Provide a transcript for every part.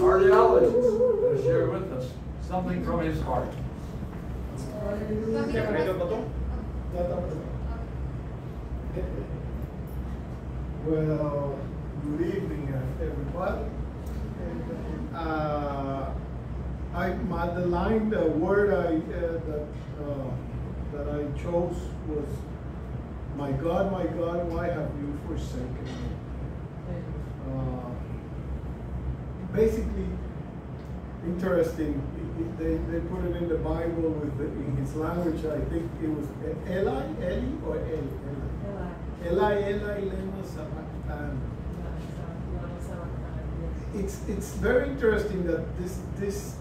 cardiologist to share with us something from his heart. Well, good evening, uh, everybody. Uh, I, my, the line, the word I, uh, that, uh, that I chose was, my God, my God, why have you forsaken me? Basically, interesting, they, they put it in the Bible with, the- in his language, I think it was Eli, Eli, or Eli? Eli, Eli, lema sabachthani. It's, it's very interesting that this, this,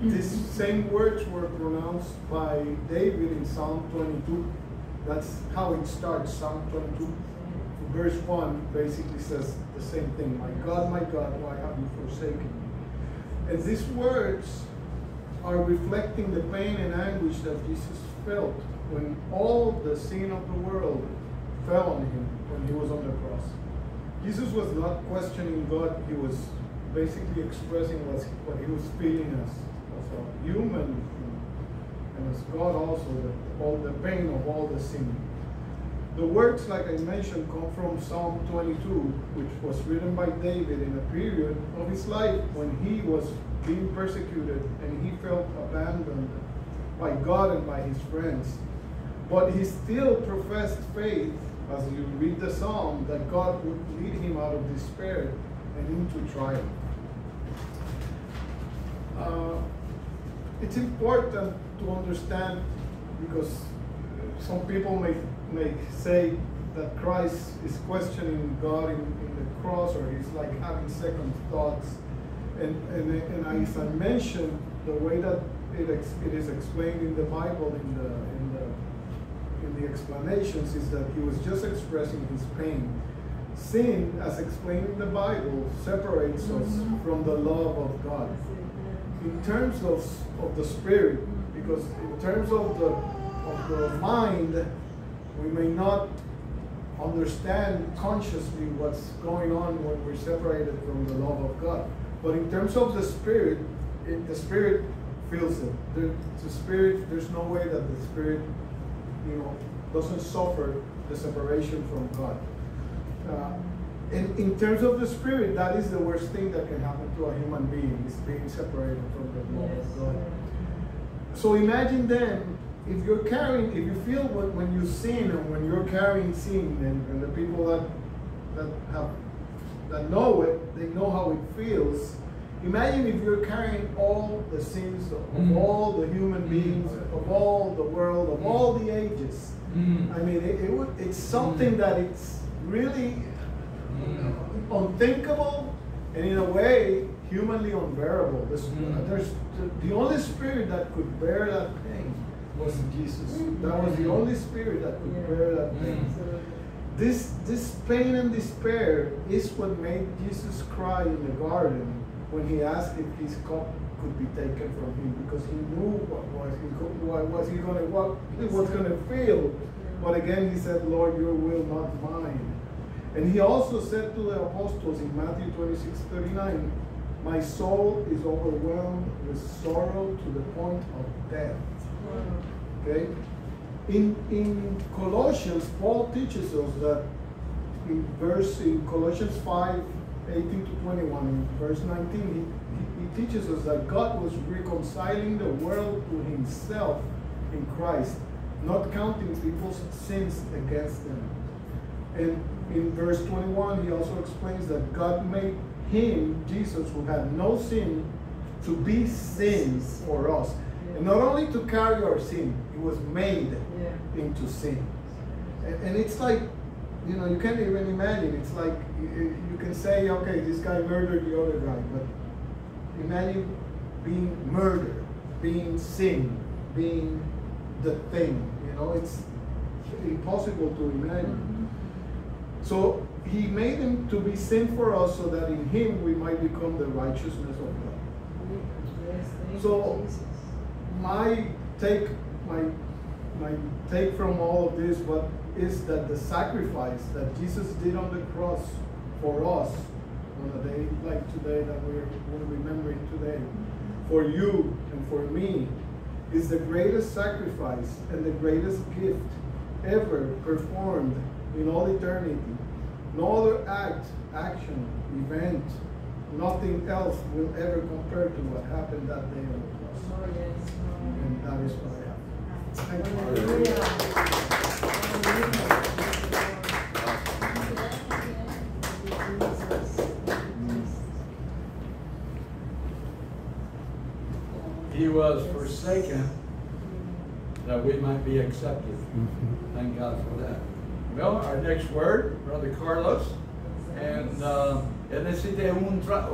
these same words were pronounced by David in Psalm 22. That's how it starts, Psalm 22. Verse 1 basically says the same thing My God, my God, why have you forsaken me? And these words are reflecting the pain and anguish that Jesus felt when all the sin of the world fell on him when he was on the cross. Jesus was not questioning God, he was basically expressing what, he was feeling as, as a human and as God also, all the pain of all the sin. The words, like I mentioned, come from Psalm 22, which was written by David in a period of his life when he was being persecuted and he felt abandoned by God and by his friends. But he still professed faith as you read the psalm that God would lead him out of despair and into triumph. Uh, it's important to understand because some people may, may say that Christ is questioning God in, in the cross or he's like having second thoughts. And, and, and as I mentioned, the way that it, ex, it is explained in the Bible, in the, in, the, in the explanations, is that he was just expressing his pain. Sin, as explained in the Bible, separates us mm-hmm. from the love of God in terms of, of the spirit, because in terms of the of the mind, we may not understand consciously what's going on when we're separated from the love of God. But in terms of the spirit, it, the spirit feels it. The, the spirit, there's no way that the spirit, you know, doesn't suffer the separation from God. Uh, in, in terms of the spirit, that is the worst thing that can happen to a human being, is being separated from the love Yes. of God. So imagine then, if you're carrying, if you feel when, when you sin and when you're carrying sin, and, and the people that that have that know it, they know how it feels. Imagine if you're carrying all the sins of, Mm. all the human beings, of all the world, of all the ages. Mm. I mean, it, it would, it's something Mm. that it's really Mm. unthinkable and in a way humanly unbearable. This, Mm. there's the, the only spirit that could bear that pain was Jesus. That was the only spirit that could bear that pain. Mm. This this pain and despair is what made Jesus cry in the garden when he asked if his cup could be taken from him because he knew what was he what was he gonna what he was gonna feel. But again he said, Lord, your will, not mine. And he also said to the apostles in Matthew 26, 39, My soul is overwhelmed with sorrow to the point of death. Okay? In, in Colossians, Paul teaches us that in verse in Colossians 5, 18 to 21, in verse 19, he, he, he teaches us that God was reconciling the world to himself in Christ, not counting people's sins against them. And in verse 21, he also explains that God made him, Jesus, who had no sin, to be sin for us. And not only to carry our sin, he was made into sin. And, and it's like, you know, you can't even imagine. It's like you, you can say, okay, this guy murdered the other guy, but imagine being murdered, being sin, being the thing. You know, it's impossible to imagine. Mm-hmm. So he made him to be sin for us so that in him we might become the righteousness of God. Yes, thank So-. My take, my my take from all of this, what is that the sacrifice that Jesus did on the cross for us on a day like today that we're, we're remembering today, for you and for me, is the greatest sacrifice and the greatest gift ever performed in all eternity. No other act, action, event, nothing else will ever compare to what happened that day on the cross. Oh, yes. And that is what I have. Thank you. He was forsaken that we might be accepted. Thank God for that. Well, our next word, Brother Carlos. And uh, él necesita un tra-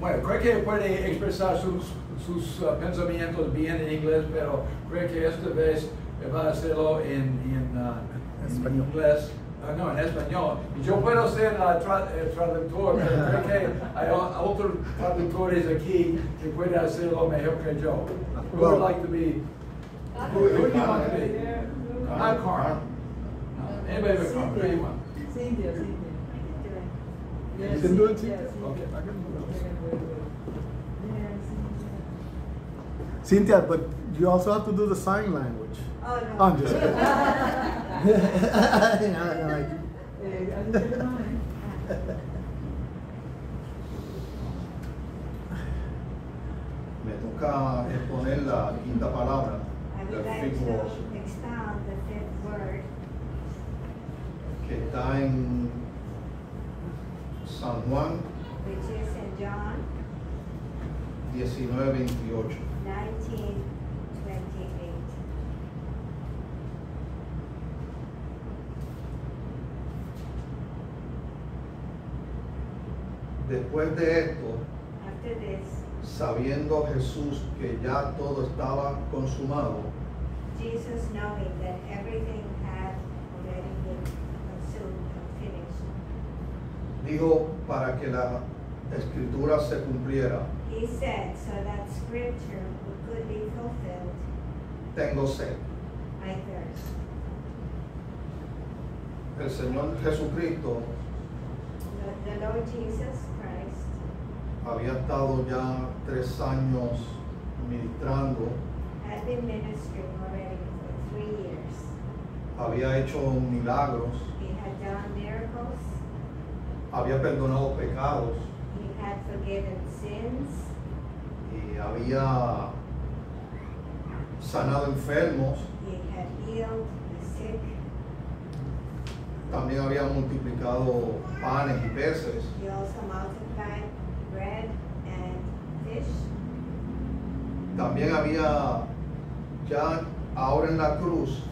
Bueno, creo que puede expresar sus, sus uh, pensamientos bien en inglés, pero creo que esta vez va a hacerlo en, en, uh, en Español. inglés. Ah, no, en español. Y yo puedo ser uh, tra- eh, traductor, pero creo que hay otros traductores aquí que pueden hacerlo mejor que yo. Who would like to be? Who, who do you want to be? Not Carl. No, Anybody but Carl, who do you want? Cynthia, Cynthia. Yes, You can do it, Cynthia, Cynthia? Cynthia. Okay, I can do it. Okay, very good. Yes, Cynthia. Cynthia, but you also have to do the sign language. Oh, no. I'm just kidding. I like you. Así se llama. Me toca exponer la quinta palabra I del would like fifth to verse, expound the fifth word que está en San Juan which is in John 19, 28. nineteen twenty-eight. Después de esto, After this, sabiendo Jesús que ya todo estaba consumado, Jesus knowing that everything had already been consumed and finished, dijo para que la escritura se cumpliera, he said, so that scripture could be fulfilled, tengo sed. I thirst. El Señor Jesucristo The, the Lord Jesus Christ había estado ya tres años ministrando, had been ministering already for three years. había hecho milagros, He had done miracles, había perdonado pecados. He had forgiven sins, y había sanado enfermos, he had healed the sick, también había multiplicado panes y peces, he also multiplied bread and fish. también había ya ahora en la cruz,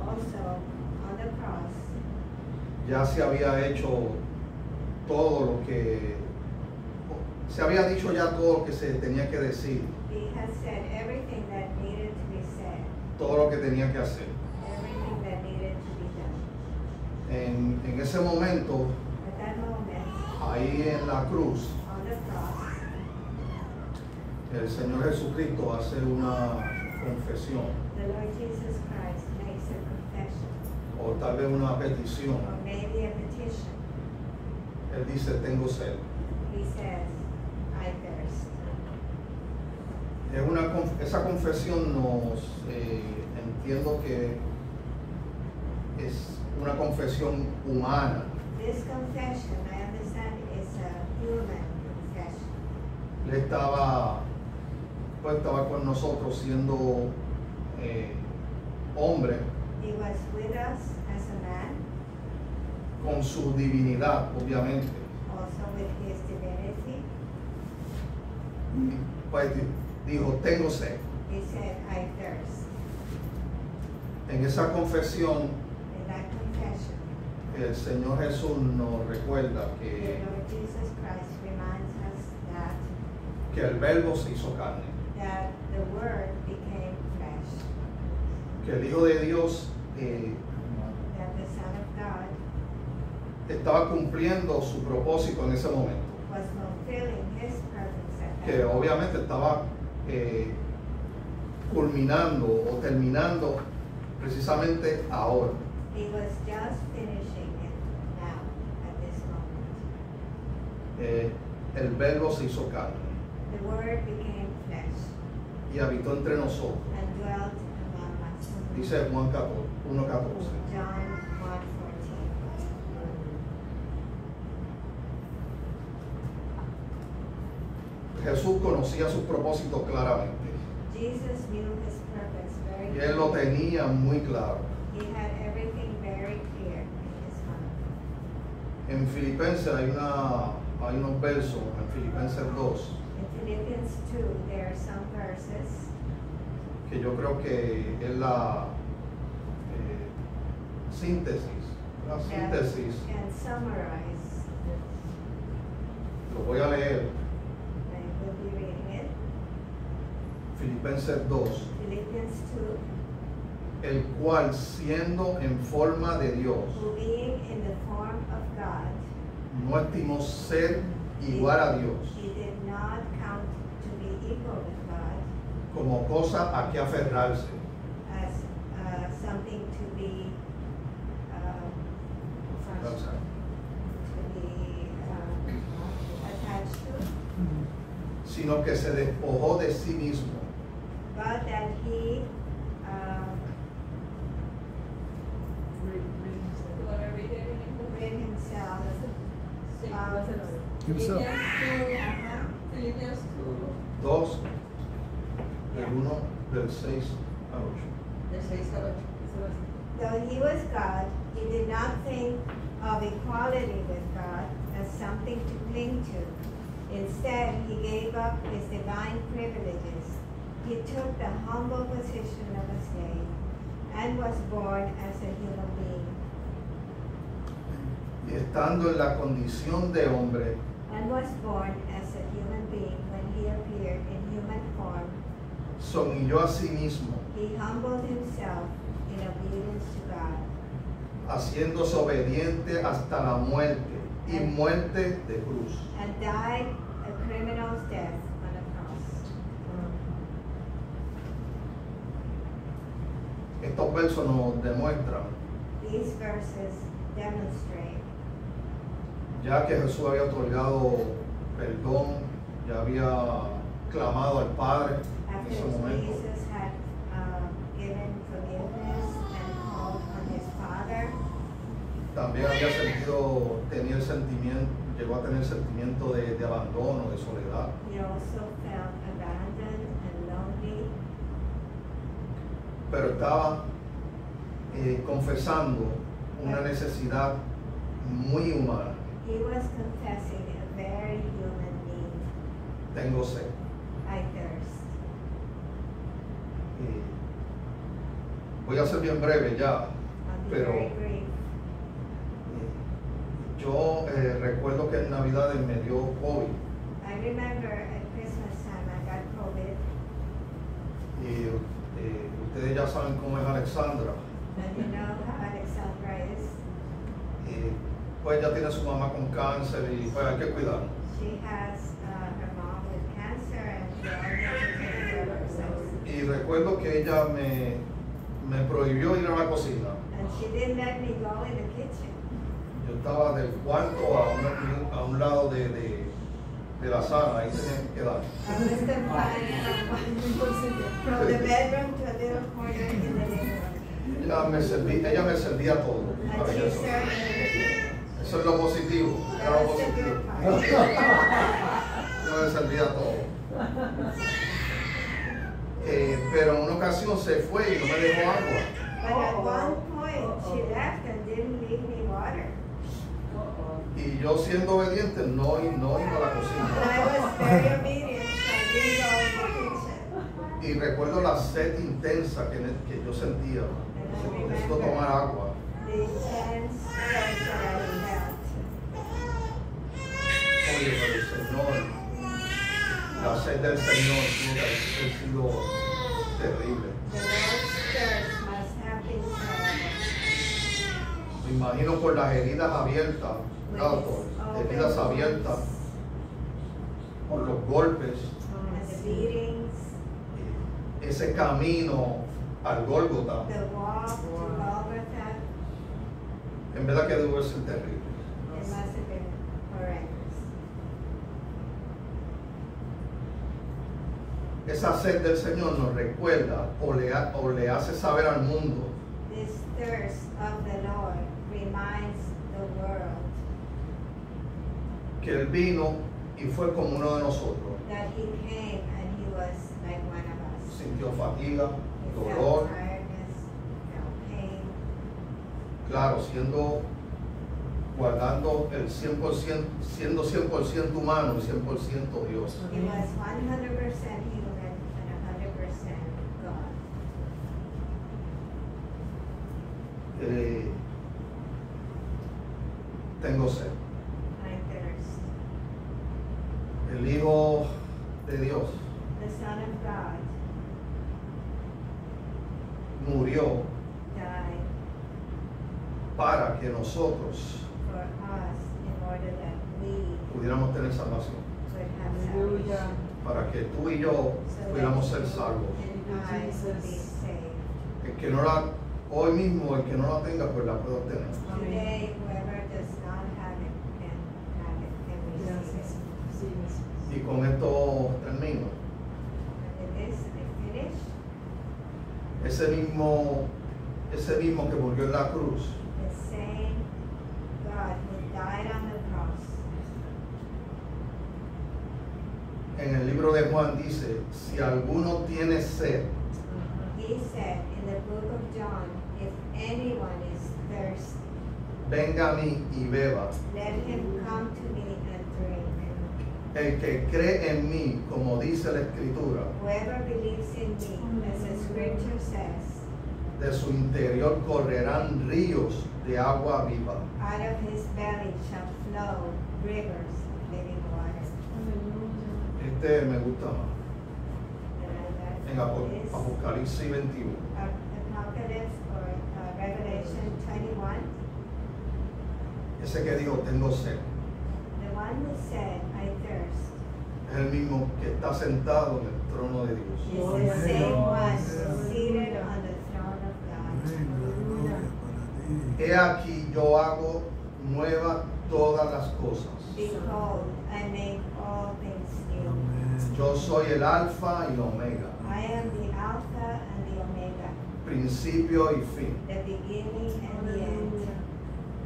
Also, on the cross, ya se había hecho todo lo que, se había dicho ya todo lo que se tenía que decir, he has said everything that needed to be said, todo lo que tenía que hacer. everything that needed to be done. En, en ese momento, moment, ahí en la cruz, cross, el Señor Jesucristo hace una confesión the Lord Jesus makes a o tal vez una petición. or maybe a petition. Él dice, tengo sed. He says, I thirst. Es una, esa confesión nos, eh, entiendo que es una confesión humana. This confession, I understand, is a human confession. Él estaba, pues, estaba con nosotros siendo eh, hombre He was with us con su divinidad, obviamente. Pues di- dijo, tengo sed. He said, I thirst. En esa confesión, In that confession, el Señor Jesús nos recuerda the que, Lord Jesus Christ reminds us that, que el verbo se hizo carne, that the Word became flesh, que el Hijo de Dios eh, estaba cumpliendo su propósito en ese momento. Que obviamente estaba eh, culminando o terminando precisamente ahora. Eh, el verbo se hizo carne. Y habitó entre nosotros. Dice Juan 14, 1.14. Jesús conocía sus propósitos claramente Jesus knew his purpose very y él lo tenía muy claro. He had everything very clear in his mind. En Filipenses hay, una, hay unos versos, en Filipenses 2, In Philippians 2, there are some verses que yo creo que es la eh, síntesis, la síntesis, can summarize. lo voy a leer, I will be reading it. Filipenses 2, Philippians 2, el cual siendo en forma de Dios, who being in the form of God, no estimó ser igual a Dios he did not count to be equal with God como cosa a que aferrarse, as uh, something to be um, to be um, attached to, sino que se despojó de sí mismo, but that he um, rid himself of Himself. uh-huh, 2, del 1, del 6 al 8. de 6 al 8. Though he was God, he did not think of equality with God as something to cling to. Instead, he gave up his divine privileges. He took the humble position of a slave and was born as a human being. Y estando en la condición de hombre, And was born as a human being when he appeared in human form. se humilló a sí mismo, He humbled himself in obedience to God haciéndose obediente hasta la muerte y muerte de cruz. and died a criminal's death Estos versos nos demuestran, These verses demonstrate ya que Jesús había otorgado perdón, ya había clamado al Padre en ese momento, Jesus had uh, given forgiveness and called on his Father, también había sentido, tenía el sentimiento, llegó a tener el sentimiento de, de abandono, de soledad. he also felt pero estaba eh, confesando una necesidad muy humana. he was confessing a very human need. Tengo sed. I thirst. Eh, voy a ser bien breve ya. Pero-. Eh, yo eh, recuerdo que en Navidad me dio COVID I remember at Christmas time I got COVID, y eh, ustedes ya saben cómo es Alexandra. and you know how Alexandra is. Eh, pues ella tiene su mamá con cáncer y pues hay que cuidarla. She has uh. Y recuerdo que ella me, me prohibió ir a la cocina. And she didn't let me go in the kitchen. Yo estaba del cuarto a un, a un lado de, de, de la sala, ahí tenía que quedar. I was confined from the bedroom to a little corner in the living room. Ella me, serví- ella me servía todo. And para she eso. served me. Eso es lo positivo, era That lo was the positivo. good part. Ella me servía todo. Eh, pero en una ocasión se fue y no me dejó agua. Y yo siendo obediente no, no iba a la cocina. kitchen. Y recuerdo la sed intensa que, que yo sentía. Necesito tomar agua. Oye, pero el Señor, la sed del Señor tuvo que sido terrible. imagino por las heridas abiertas. Heridas abiertas, por los golpes. Ese camino al Gólgota. En verdad que debe ser terrible. Esa sed del Señor nos recuerda o le, o le hace saber al mundo reminds the world que Él vino y fue como uno de nosotros. that He came and He was like one of us. Sintió fatiga, He dolor, felt tiredness, felt pain, claro, siendo guardando el 100%, siendo 100% humano y 100% Dios. He was 100% tengo sed. I thirst. El Hijo de Dios The Son of God murió died para que nosotros for us in order that we pudiéramos tener salvación, would have Hallelujah. salvation. para que tú y yo So pudiéramos that ser salvos. And I would be saved. El que no la, hoy mismo, el que no la tenga, pues la puede obtener. Y con esto termino. Ese mismo, ese mismo que murió en la cruz, en el libro de Juan dice, si alguno tiene sed, He said in the book of John, if anyone is thirsty, venga a mí y beba. let him come to me. El que cree en mí, como dice la escritura, de su interior correrán ríos de agua viva. out of his belly shall flow rivers of living water. Este me gusta más. En. Apocalipsis 21. Ap- Apocalypse or uh, Revelation 21, Ese que dijo, tengo sed. the one who said, I thirst, Es el mismo que está sentado en el trono de Dios. is Glory the to same God. one Hallelujah. seated on the throne of God. He aquí yo hago nuevas todas las cosas. Behold, I make all things new. Yo soy el alfa y el omega, I am the Alpha and the Omega, principio y fin. the beginning and the end.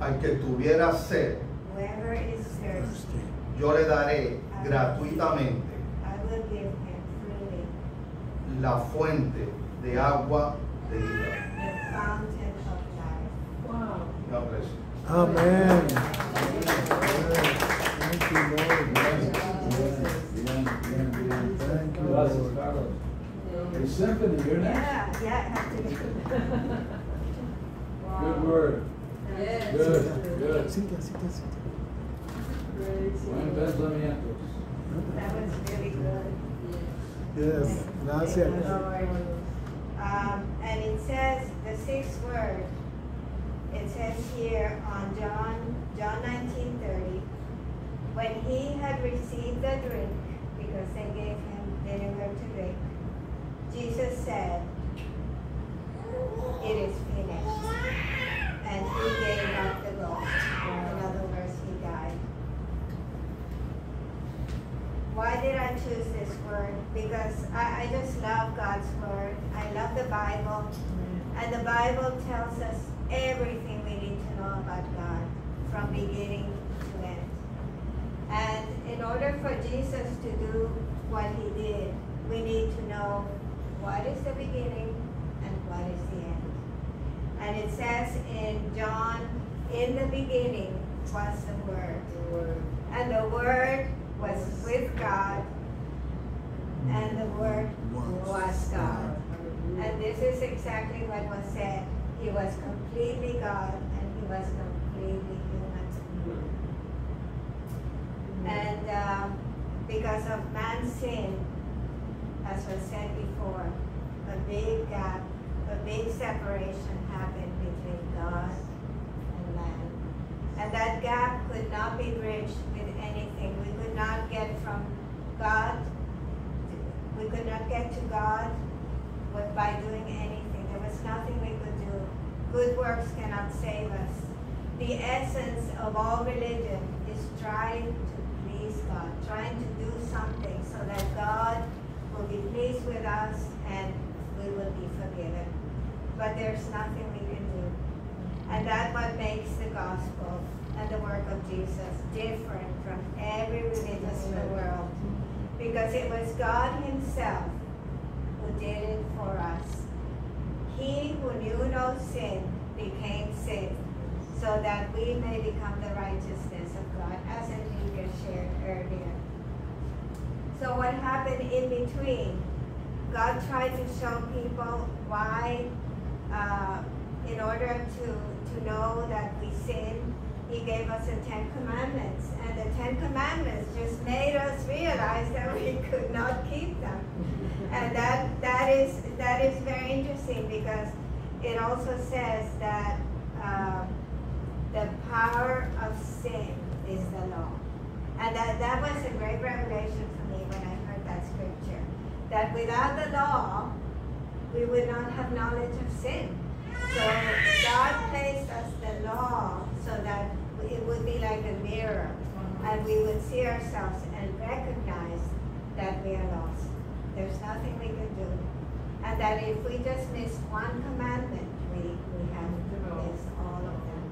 Al que tuviera sed, Whoever is thirsty, yo le daré gratuitamente I will give him freely la fuente de agua de vida. the fountain of life. Wow. God bless you. Amen. Thank you, Lord. Bien, bien, bien. Thank you, Gracias, Lord. Carlos. Hey, Symphony, you're next. Yeah, yeah, I have to. Good word. Yes. Good, good. Cynthia, Cynthia, Cynthia. Praise Buen the That was really good. Yes, gracias. Thank. Um, and it says, the sixth word, it says here on John, John nineteen thirty, when he had received the drink, because they gave him vinegar to drink, Jesus said, it is finished. And he gave up the ghost. In other words, he died. Why did I choose this word? Because I, I just love God's word. I love the Bible. And the Bible tells us everything we need to know about God from beginning to end. And in order for Jesus to do what he did, we need to know what is the beginning and what is the end. And it says in John, in the beginning was the Word. And the Word was with God, and the Word was God. And this is exactly what was said. He was completely God and he was completely human. And um, because of man's sin, as was said before, a big gap, a big separation happened between God and man. And that gap could not be bridged with anything. We could not get from God, we could not get to God by doing anything. There was nothing we could do. Good works cannot save us. The essence of all religion is trying to please God, trying to do something so that God will be pleased with us and we will be forgiven. But there's nothing we can do. And that's what makes the gospel and the work of Jesus different from every religion in the world. Because it was God Himself who did it for us. He who knew no sin became sin so that we may become the righteousness of God, as Enrique shared earlier. So what happened in between? God tried to show people why, uh, in order to, to know that we sin, he gave us the Ten Commandments. And the Ten Commandments just made us realize that we could not keep them. And that, that, is, that is very interesting because it also says that uh, the power of sin is the law. And that, that was a great revelation for me when I heard that scripture. That without the law, we would not have knowledge of sin. So God placed us the law so that it would be like a mirror and we would see ourselves and recognize that we are lost. There's nothing we can do. And that if we just miss one commandment, we, we have missed all of them.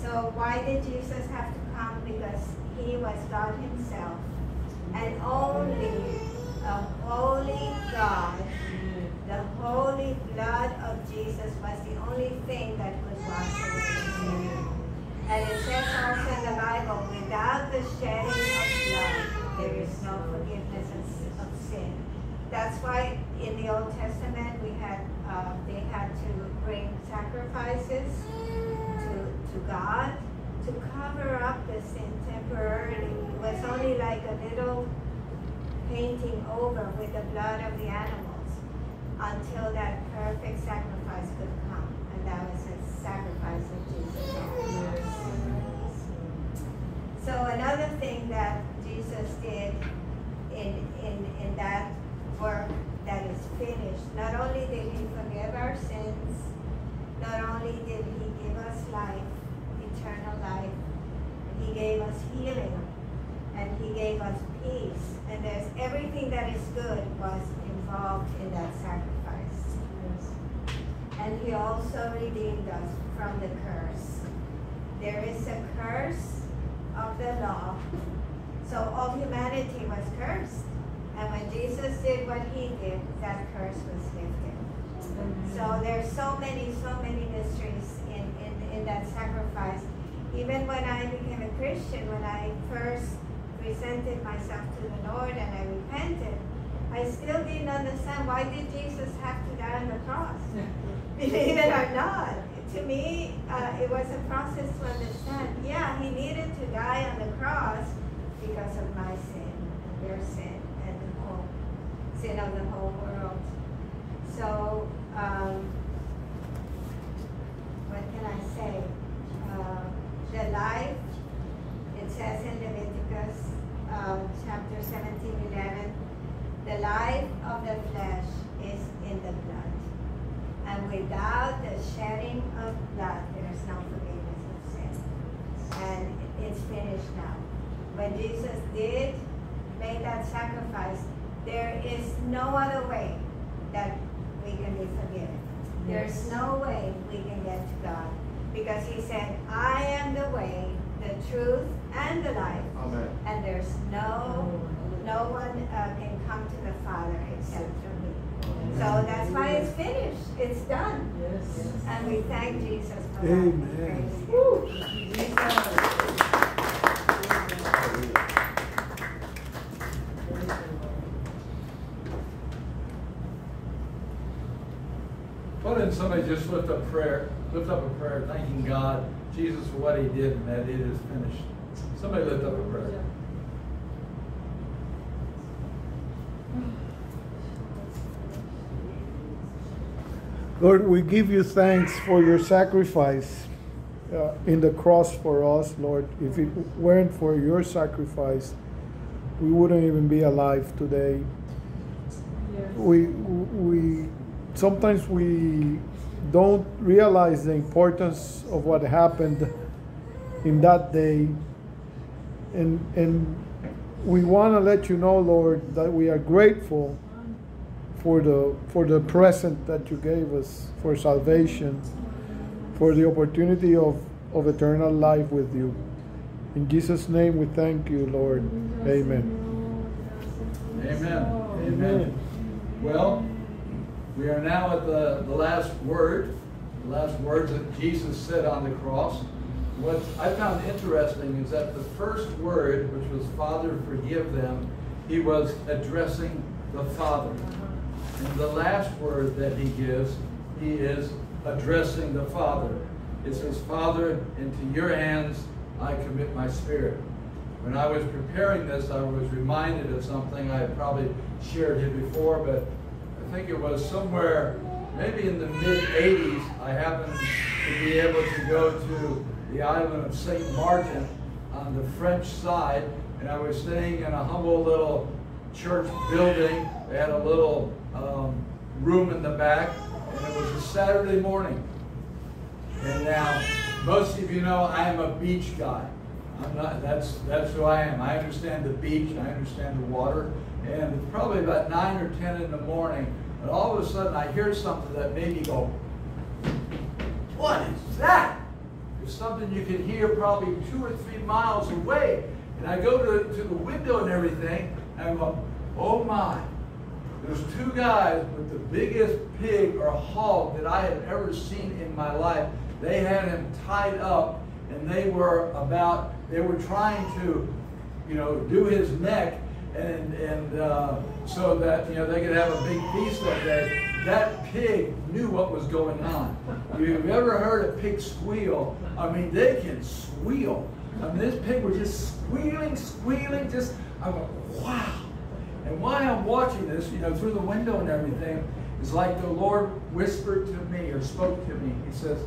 So why did Jesus have to come? Because he was God himself. And only a holy God, holy blood of Jesus was the only thing that could wash away sin. And it says also in the Bible, without the shedding of blood, there is no forgiveness of, sin. That's why in the Old Testament we had uh, they had to bring sacrifices to to God to cover up the sin temporarily. It was only like a little painting over with the blood of the animals until that perfect sacrifice could come, and that was the sacrifice of Jesus. So another thing that Jesus did in, in, in that work that is finished, not only did he forgive our sins, not only did he give us life, eternal life, he gave us healing, and he gave us peace. And there's everything that is good was involved in that sacrifice. And he also redeemed us from the curse. There is a curse of the law. So all humanity was cursed. And when Jesus did what he did, that curse was lifted. So there's so many, so many mysteries in, in, in that sacrifice. Even when I became a Christian, when I first presented myself to the Lord and I repented, I still didn't understand why did Jesus have to die on the cross? Believe it or not, to me, uh, it was a process to understand. Yeah, he needed to die on the cross because of my sin, and your sin, and the whole sin of the whole world. So, um, what can I say? Uh, the life, it says in Leviticus uh, chapter 17, 11, the life of the flesh is in the blood. And without the shedding of blood, there is no forgiveness of sin. And it's finished now. When Jesus did make that sacrifice, there is no other way that we can be forgiven. There's no way we can get to God. Because he said, I am the way, the truth, and the life. Amen. And there's no, no one uh, can come to the Father except through me. So that's why it's finished. It's done. Yes. And we thank Jesus for that. Amen. Praise Why didn't somebody just lift up prayer, lift up a prayer thanking God, Jesus for what he did and that it is finished? Somebody lift up a prayer. Lord, we give you thanks for your sacrifice uh, in the cross for us, Lord. If it weren't for your sacrifice, we wouldn't even be alive today. Yes. We we sometimes we don't realize the importance of what happened in that day, and and we want to let you know, Lord, that we are grateful for the for the present that you gave us for salvation, for the opportunity of, of eternal life with you. In Jesus' name we thank you, Lord. Amen. Amen. Amen. Well, we are now at the, the last word, the last words that Jesus said on the cross. What I found interesting is that the first word, which was Father, forgive them, he was addressing the Father. And the last word that he gives, he is addressing the Father. It says, Father, into your hands I commit my spirit. When I was preparing this, I was reminded of something I probably shared here before, but I think it was somewhere, maybe in the mid 80s, I happened to be able to go to the island of St. Martin on the French side, and I was staying in a humble little church building. They had a little um, room in the back, and it was a Saturday morning. And now, most of you know I am a beach guy. I'm not, that's, that's who I am. I understand the beach, I understand the water. And it's probably about 9 or 10 in the morning, and all of a sudden I hear something that made me go, What is that? It's something you can hear probably two or three miles away. And I go to, to the window and everything, and I go, Oh my. There's two guys with the biggest pig or hog that I have ever seen in my life. They had him tied up, and they were about they were trying to, you know, do his neck, and and uh, so that you know they could have a big feast that day. That pig knew what was going on. If you've ever heard a pig squeal, I mean they can squeal. I mean this pig was just squealing, squealing. Just I went, wow. And while I'm watching this, you know, through the window and everything, it's like the Lord whispered to me or spoke to me. He says,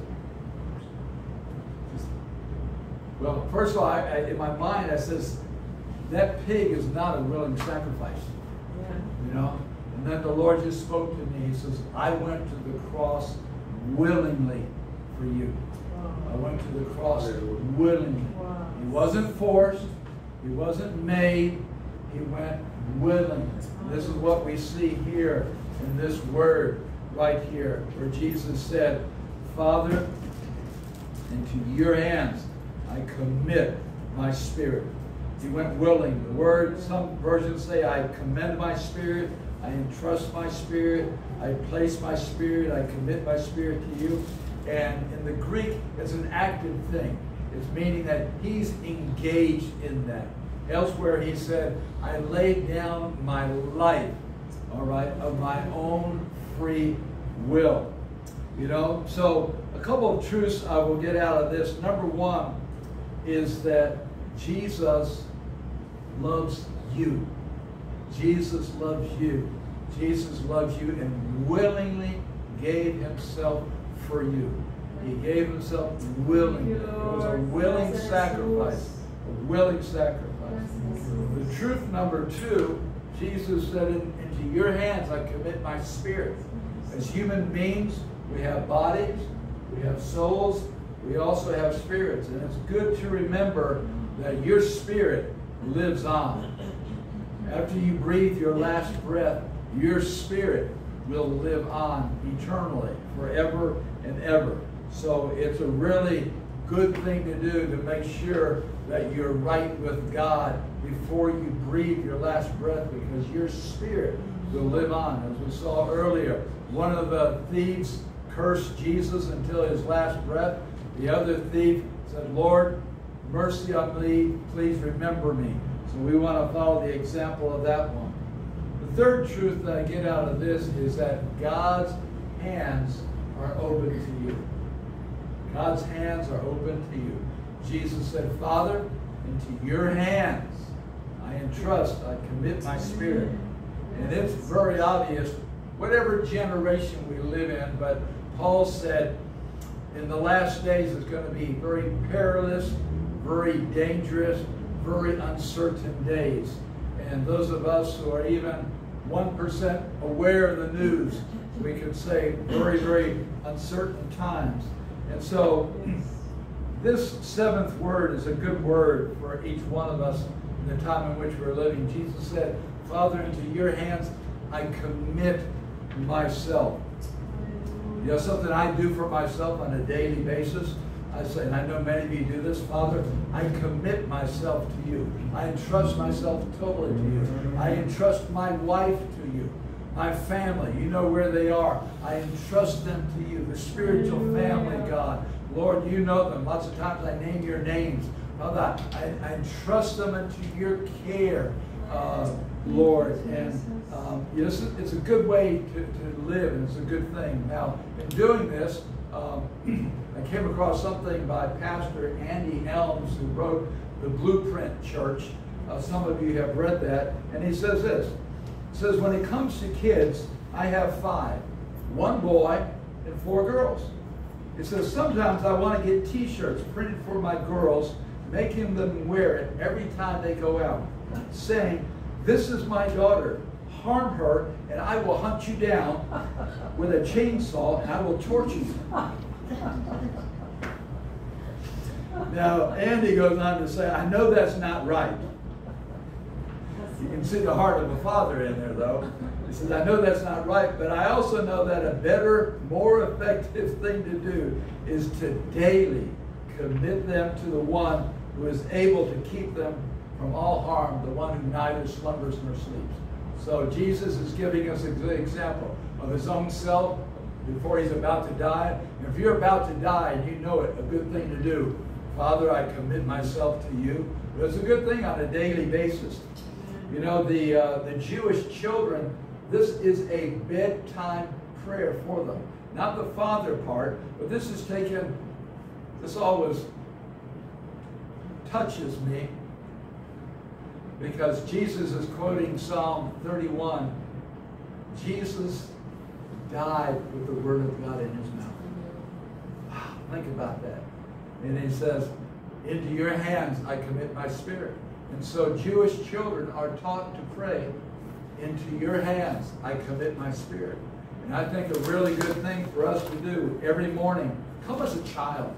Well, first of all, I, I, in my mind, I says, that pig is not a willing sacrifice. Yeah. You know? And then the Lord just spoke to me. He says, I went to the cross willingly for you. I went to the cross willingly. Wow. He wasn't forced. He wasn't made. He went willingly. This is what we see here in this word right here, where Jesus said, Father, into your hands I commit my spirit. He went willing. The word, some versions say, I commend my spirit, I entrust my spirit, I place my spirit, I commit my spirit to you. And in the Greek, it's an active thing. It's meaning that he's engaged in that. Elsewhere, he said, I laid down my life, all right, of my own free will. You know, so a couple of truths I will get out of this. Number one is that Jesus loves you. Jesus loves you. Jesus loves you and willingly gave himself for you. He gave himself willingly. It was a willing sacrifice. A willing sacrifice. The truth number two, Jesus said, Into your hands I commit my spirit. As human beings, we have bodies, we have souls, we also have spirits. And it's good to remember that your spirit lives on. After you breathe your last breath, your spirit will live on eternally, forever and ever. So it's a really good thing to do to make sure that you're right with God before you breathe your last breath because your spirit will live on. As we saw earlier, one of the thieves cursed Jesus until his last breath. The other thief said, Lord, mercy on me, please remember me. So we want to follow the example of that one. The third truth that I get out of this is that God's hands are open to you. God's hands are open to you. Jesus said, Father, into your hands I entrust, I commit my spirit. And it's very obvious, whatever generation we live in, but Paul said, in the last days it's going to be very perilous, very dangerous, very uncertain days. And those of us who are even 1% aware of the news, we could say very, very uncertain times. And so this seventh word is a good word for each one of us in the time in which we're living. Jesus said, Father, into your hands I commit myself. You know, something I do for myself on a daily basis. I say, and I know many of you do this, Father, I commit myself to you. I entrust myself totally to you. I entrust my wife to you. My family, you know where they are. I entrust them to you. The spiritual family, God. Lord, you know them. Lots of times I name your names. Father, I, I entrust them into your care, uh, Lord. And um, it's, a, it's a good way to, to live, and it's a good thing. Now, in doing this, um, I came across something by Pastor Andy Elmes, who wrote the Blueprint Church. Uh, some of you have read that, and he says this. He says, when it comes to kids, I have five, one boy and four girls. It says, sometimes I want to get t-shirts printed for my girls, making them wear it every time they go out, saying, this is my daughter, harm her, and I will hunt you down with a chainsaw and I will torture you. Now, Andy goes on to say, I know that's not right. You can see the heart of a father in there, though. Says, I know that's not right, but I also know that a better, more effective thing to do is to daily commit them to the one who is able to keep them from all harm, the one who neither slumbers nor sleeps. So Jesus is giving us a good example of his own self before he's about to die. And if you're about to die and you know it, a good thing to do, Father, I commit myself to you. But it's a good thing on a daily basis. You know, the, uh, the Jewish children, this is a bedtime prayer for them. Not the father part, but this is taken, this always touches me because Jesus is quoting Psalm 31. Jesus died with the word of God in his mouth. Wow, think about that. And he says, Into your hands I commit my spirit. And so Jewish children are taught to pray, Into your hands I commit my spirit. And I think a really good thing for us to do every morning, come as a child.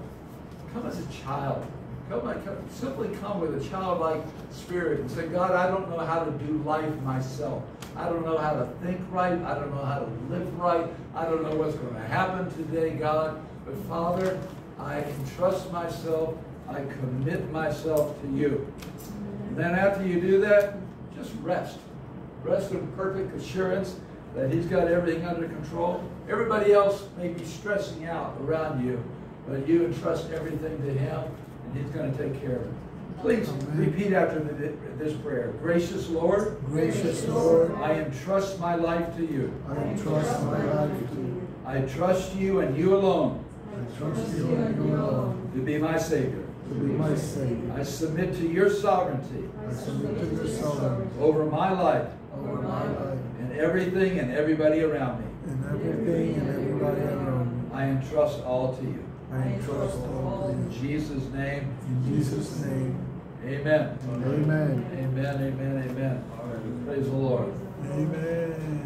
Come as a child. Come, come, simply come with a childlike spirit and say, God, I don't know how to do life myself. I don't know how to think right. I don't know how to live right. I don't know what's going to happen today, God. But Father, I entrust myself. I commit myself to you. And then after you do that, just rest. Rest in perfect assurance that He's got everything under control. Everybody else may be stressing out around you, but you entrust everything to Him and He's going to take care of it. Please repeat after the, this prayer. Gracious Lord, Gracious Lord, I entrust my life to you. I entrust my life to you. I trust you and you alone I trust you and you alone to be my Savior. to be my Savior. I submit to your sovereignty I submit to your sovereignty over my life over my life and everything and everybody around me. and everything and everybody around me. I entrust all to you. I entrust all to In. Jesus' name, In Jesus' name, amen. amen. Amen, amen, amen. All right. Praise the Lord. Amen.